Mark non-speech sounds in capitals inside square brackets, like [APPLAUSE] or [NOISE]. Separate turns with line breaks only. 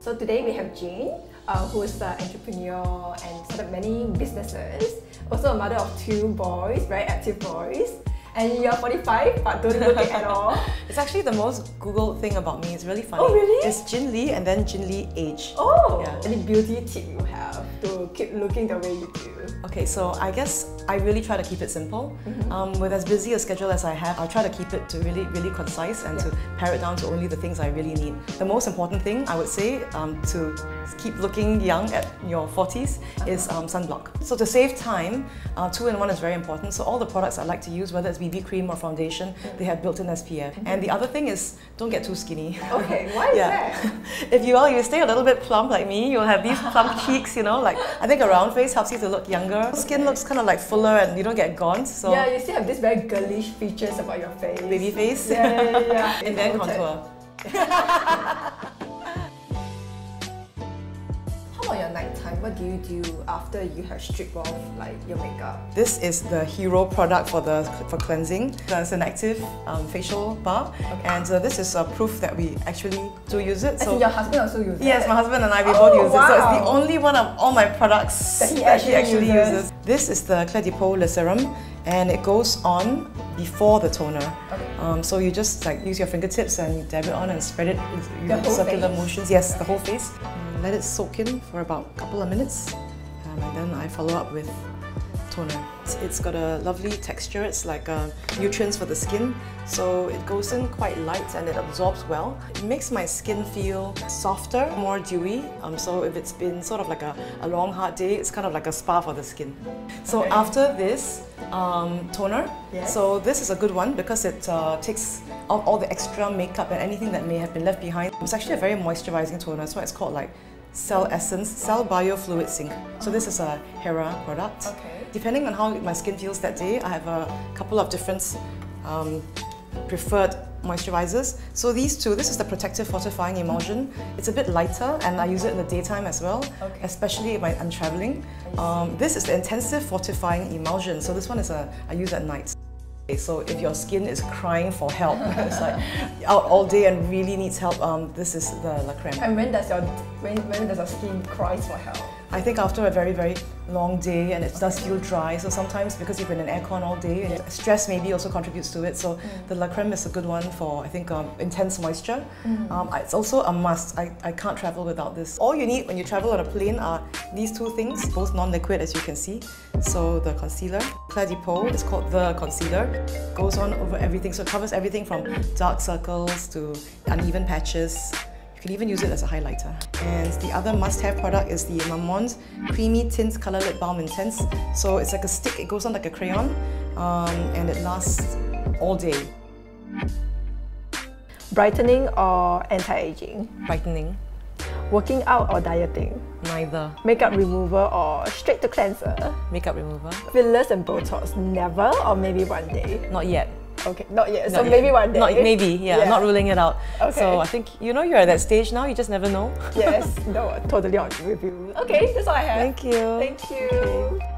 So today we have Tjin, uh, who's an entrepreneur and started many businesses. Also a mother of two boys, very active boys. And you're 45, but don't look it at all. [LAUGHS]
It's actually the most Googled thing about me. It's really funny.
Oh, really?
It's Tjin Lee and then Tjin Lee age.
Oh,
Yeah.
any beauty tip you have to keep looking the way you do?
Okay, so I guess I really try to keep it simple.
Mm-hmm.
Um, with as busy a schedule as I have, I try to keep it to really, really concise and to pare it down to only the things I really need. The most important thing I would say um, to keep looking young at your 40s is um, sunblock. So to save time, uh, two in one is very important. So all the products I like to use, whether it's BB cream or foundation, they have built-in SPF. And the other thing is don't get too skinny.
Okay, [LAUGHS] why is that? [LAUGHS]
if you are, you stay a little bit plump like me, you'll have these plump [LAUGHS] cheeks, you know, like I think a round face helps you to look younger. Skin looks kind of like fuller and you don't get gaunt, so
Yeah, you still have these very girlish features about your face.
baby face.
Yeah, yeah, yeah, yeah. [LAUGHS]
and then contour. [LAUGHS]
About your nighttime? What do you do after you have stripped off like your makeup?
This is the hero product for the for cleansing. It's an active um, facial bar, and uh, this is a proof that we actually do use it.
In your husband also uses
Yes,
it?
Yes, my husband and I, we
Oh,
both use it. So it's the only one of all my products
That he actually uses.
This is the Clé de Peau Le Serum and it goes on before the toner.
Okay.
Um, so you just like use your fingertips and you dab it on and spread it with circular
face?
motions. Yes, the whole face. Let it soak in for about a couple of minutes um, and then I follow up with toner. It's- It's got a lovely texture. It's like uh, nutrients for the skin. So it goes in quite light and it absorbs well. It makes my skin feel softer, more dewy. Um, so if it's been sort of like a, a long hard day, it's kind of like a spa for the skin. So
Okay.
after this um, toner,
Yes.
so this is a good one because it uh, takes out all the extra makeup and anything that may have been left behind. It's actually a very moisturizing toner. That's why it's called like Cell Essence, Cell Biofluid Sync. So this is a Hera product.
Okay.
Depending on how my skin feels that day, I have a couple of different um, preferred moisturizers. So these two, this is the Protective Fortifying Emulsion. It's a bit lighter and I use it in the daytime as well,
Okay.
especially when I'm traveling. Um, this is the Intensive Fortifying Emulsion. So this one is a, I use at night. So if your skin is crying for help, [LAUGHS] it's like out all day and really needs help, um, this is the La Creme.
And when does your when, when does your skin cries for help?
I think after a very, very long day and it does feel dry, so sometimes because you've been in aircon all day, and stress maybe also contributes to it. So the La Creme is a good one for, I think, um, intense moisture. Um, it's also a must. I, I can't travel without this. All you need when you travel on a plane are these two things, both non-liquid as you can see. So the concealer, Clé de Peau, it's called the concealer, goes on over everything. So it covers everything from dark circles to uneven patches. You can even use it as a highlighter. And the other must-have product is the Mamonde Creamy Tint Color Lip Balm Intense. So it's like a stick, it goes on like a crayon, um, and it lasts all day,
Brightening or anti-aging?
brightening.
Working out or dieting?
Neither.
Makeup remover or straight to cleanser?
Makeup remover.
Fillers and Botox, never or maybe one day?
Not yet.
Okay, not yet. so
yet.
maybe one day.
Not maybe, yeah, not ruling it out.
Okay.
So I think you know you're at that stage now. You just never know.
yes, no, totally on with you. Okay, that's all I have.
Thank you.
Thank you.
Okay.